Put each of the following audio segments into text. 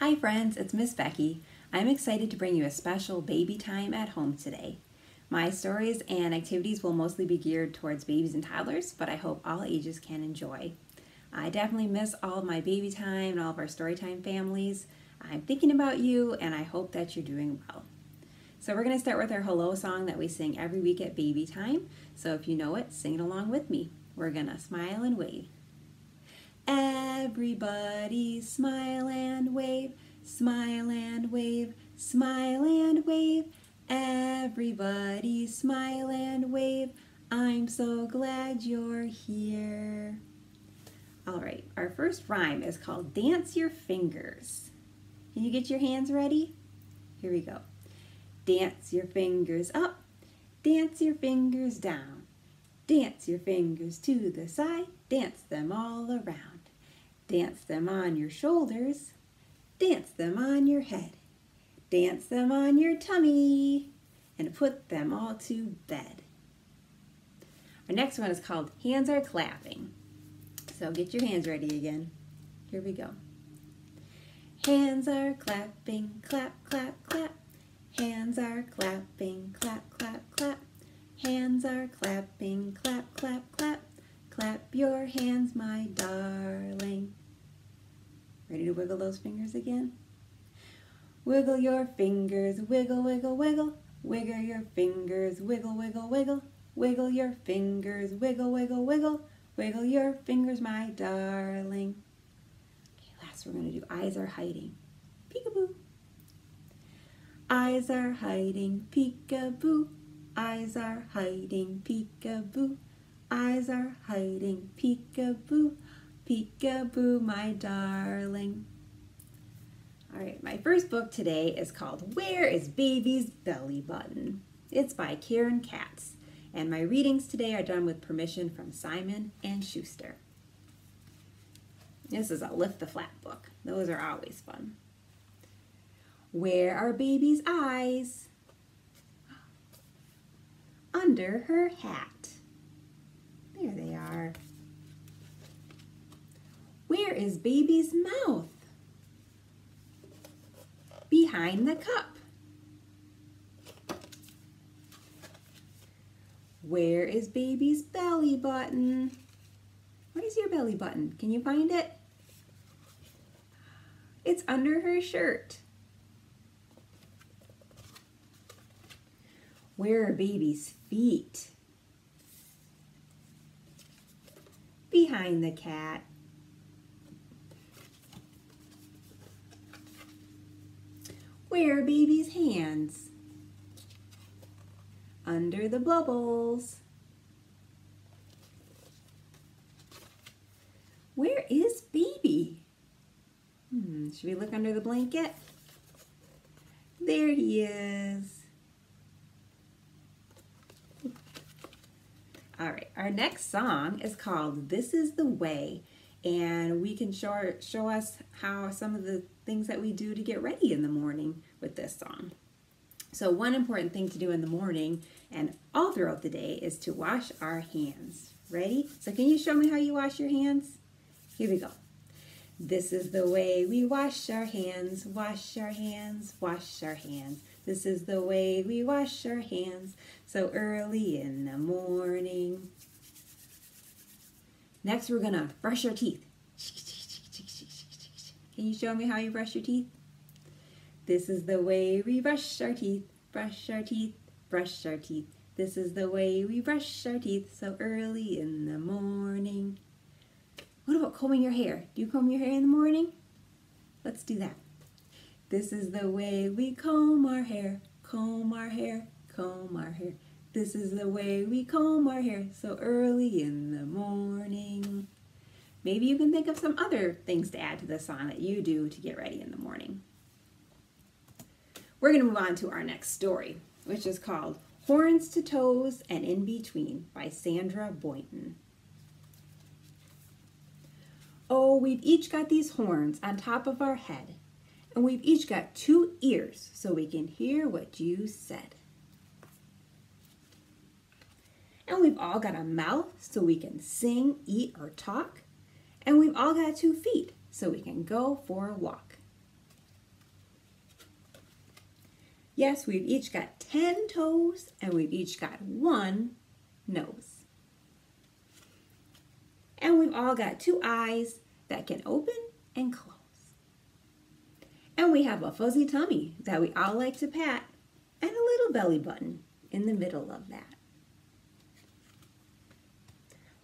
Hi friends, it's Miss Becky. I'm excited to bring you a special baby time at home today. My stories and activities will mostly be geared towards babies and toddlers, but I hope all ages can enjoy. I definitely miss all of my baby time and all of our story time families. I'm thinking about you and I hope that you're doing well. So we're going to start with our hello song that we sing every week at baby time. So if you know it, sing it along with me. We're going to smile and wave. Everybody smile and wave, smile and wave, smile and wave. Everybody smile and wave. I'm so glad you're here. All right, our first rhyme is called Dance Your Fingers. Can you get your hands ready? Here we go. Dance your fingers up, dance your fingers down. Dance your fingers to the side, dance them all around. Dance them on your shoulders. Dance them on your head. Dance them on your tummy. And put them all to bed. Our next one is called Hands Are Clapping. So get your hands ready again. Here we go. Hands are clapping, clap, clap, clap. Hands are clapping, clap, clap, clap. Hands are clapping, clap, clap, clap. Clap your hands, my darling. Ready to wiggle those fingers again? Wiggle your fingers, wiggle, wiggle, wiggle. Wiggle your fingers, wiggle, wiggle, wiggle. Wiggle your fingers, wiggle, wiggle, wiggle. Wiggle your fingers, my darling. Okay, last we're going to do eyes are hiding. Peekaboo. Eyes are hiding, peekaboo. Eyes are hiding, peekaboo. Eyes are hiding, peekaboo, peekaboo, my darling. All right, my first book today is called Where is Baby's Belly Button? It's by Karen Katz, and my readings today are done with permission from Simon and Schuster. This is a lift the flap book. Those are always fun. Where are baby's eyes? Under her hat. There they are. Where is baby's mouth? Behind the cup. Where is baby's belly button? Where's your belly button? Can you find it? It's under her shirt. Where are baby's feet? behind the cat. Where are baby's hands? Under the bubbles. Where is baby? Hmm, should we look under the blanket? There he is. All right, our next song is called This is the Way, and we can show, show us how some of the things that we do to get ready in the morning with this song. So one important thing to do in the morning and all throughout the day is to wash our hands. Ready? So can you show me how you wash your hands? Here we go. This is the way we wash our hands, wash our hands, wash our hands. This is the way we wash our hands so early in the morning. Next, we're gonna brush our teeth. Can you show me how you brush your teeth? This is the way we brush our teeth, brush our teeth, brush our teeth. This is the way we brush our teeth so early in the morning. What about combing your hair? Do you comb your hair in the morning? Let's do that. This is the way we comb our hair, comb our hair, comb our hair. This is the way we comb our hair so early in the morning. Maybe you can think of some other things to add to the song that you do to get ready in the morning. We're going to move on to our next story, which is called Horns to Toes and In Between by Sandra Boynton. Oh, we've each got these horns on top of our head and we've each got two ears so we can hear what you said. And we've all got a mouth so we can sing, eat, or talk. And we've all got two feet so we can go for a walk. Yes, we've each got 10 toes and we've each got one nose. And we've all got two eyes that can open and close. And we have a fuzzy tummy that we all like to pat and a little belly button in the middle of that.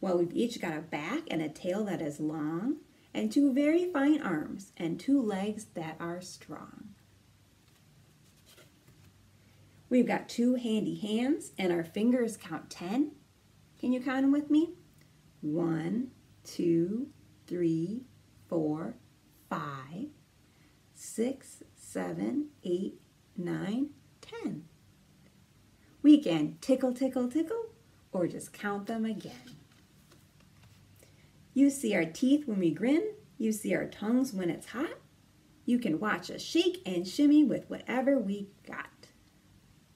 Well, we've each got a back and a tail that is long and two very fine arms and two legs that are strong. We've got two handy hands and our fingers count 10. Can you count them with me? One, two, three, four, five, six, seven, eight, nine, ten. We can tickle, tickle, tickle, or just count them again. You see our teeth when we grin. You see our tongues when it's hot. You can watch us shake and shimmy with whatever we got.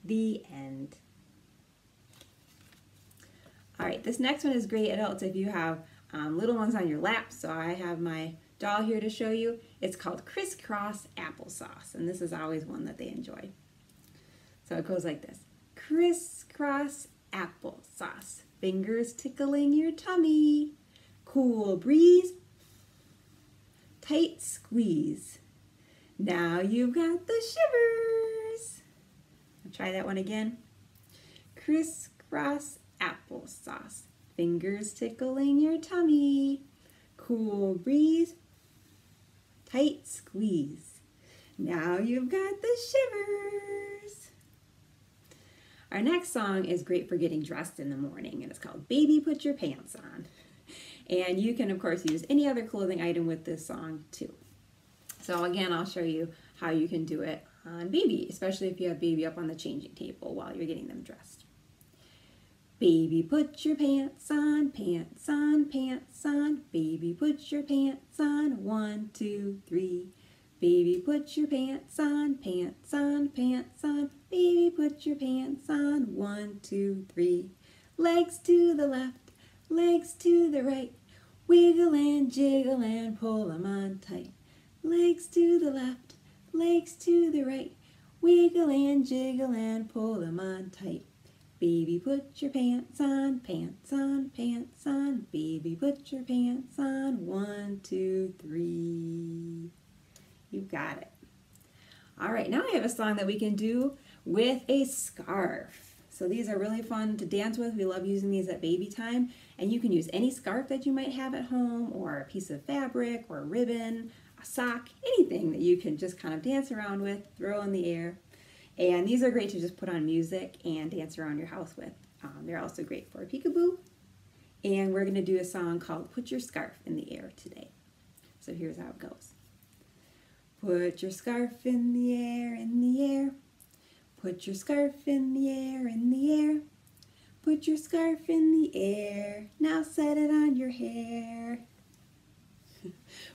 The end. All right, this next one is great adults if you have um, little ones on your lap. So I have my doll here to show you. It's called Crisscross Applesauce, and this is always one that they enjoy. So it goes like this. Crisscross applesauce, fingers tickling your tummy, cool breeze, tight squeeze. Now you've got the shivers. I'll try that one again. Crisscross applesauce, fingers tickling your tummy, cool breeze, tight squeeze. Now you've got the shivers. Our next song is great for getting dressed in the morning and it's called Baby Put Your Pants On. And you can of course use any other clothing item with this song too. So again, I'll show you how you can do it on baby, especially if you have baby up on the changing table while you're getting them dressed. Baby, put your pants on, pants on, pants on. Baby, put your pants on. One, two, three. Baby, put your pants on, pants on, pants on. Baby, put your pants on. One, two, three. Legs to the left, legs to the right. Wiggle and jiggle and pull them on tight. Legs to the left, legs to the right. Wiggle and jiggle and pull them on tight. Baby, put your pants on, pants on, pants on. Baby, put your pants on. One, two, three. You got it. All right, now I have a song that we can do with a scarf. So these are really fun to dance with. We love using these at baby time. And you can use any scarf that you might have at home or a piece of fabric or a ribbon, a sock, anything that you can just kind of dance around with, throw in the air. And these are great to just put on music and dance around your house with. Um, they're also great for peekaboo. And we're going to do a song called Put Your Scarf in the Air today. So here's how it goes. Put your scarf in the air, in the air. Put your scarf in the air, in the air. Put your scarf in the air. Now set it on your hair.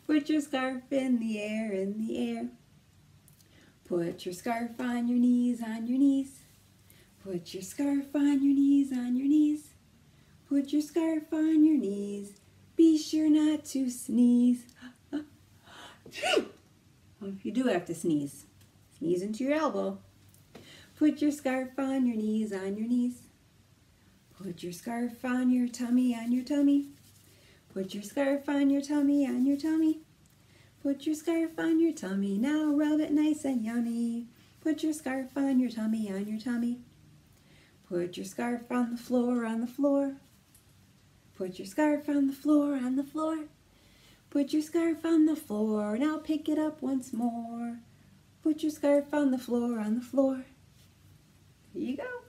Put your scarf in the air, in the air. Put your scarf on your knees, on your knees. Put your scarf on your knees, on your knees. Put your scarf on your knees. Be sure not to sneeze. Well, if you do have to sneeze, sneeze into your elbow. Put your scarf on your knees, on your knees. Put your scarf on your tummy, on your tummy. Put your scarf on your tummy, on your tummy. Put your scarf on your tummy, now rub it nice and yummy. Put your scarf on your tummy, on your tummy. Put your scarf on the floor, on the floor. Put your scarf on the floor, on the floor. Put your scarf on the floor, now pick it up once more. Put your scarf on the floor, on the floor. There you go.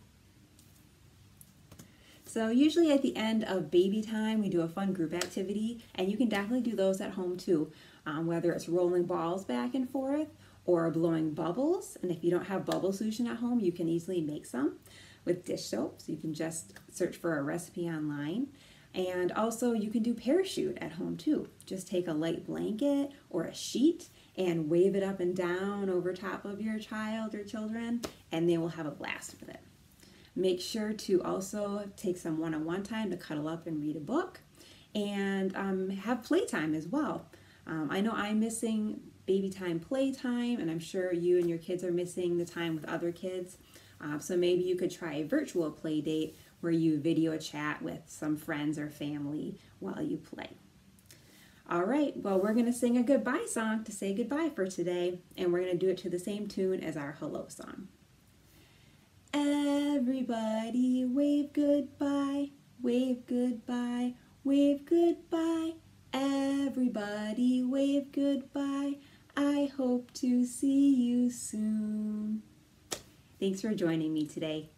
So usually at the end of baby time, we do a fun group activity, and you can definitely do those at home too, um, whether it's rolling balls back and forth or blowing bubbles. And if you don't have bubble solution at home, you can easily make some with dish soap. So you can just search for a recipe online. And also you can do parachute at home too. Just take a light blanket or a sheet and wave it up and down over top of your child or children and they will have a blast with it. Make sure to also take some one-on-one time to cuddle up and read a book and um, have playtime as well. Um, I know I'm missing baby time, playtime, and I'm sure you and your kids are missing the time with other kids. Uh, so maybe you could try a virtual play date where you video chat with some friends or family while you play. All right, well, we're going to sing a goodbye song to say goodbye for today, and we're going to do it to the same tune as our hello song. Everybody wave goodbye, wave goodbye, wave goodbye. Everybody wave goodbye. I hope to see you soon. Thanks for joining me today.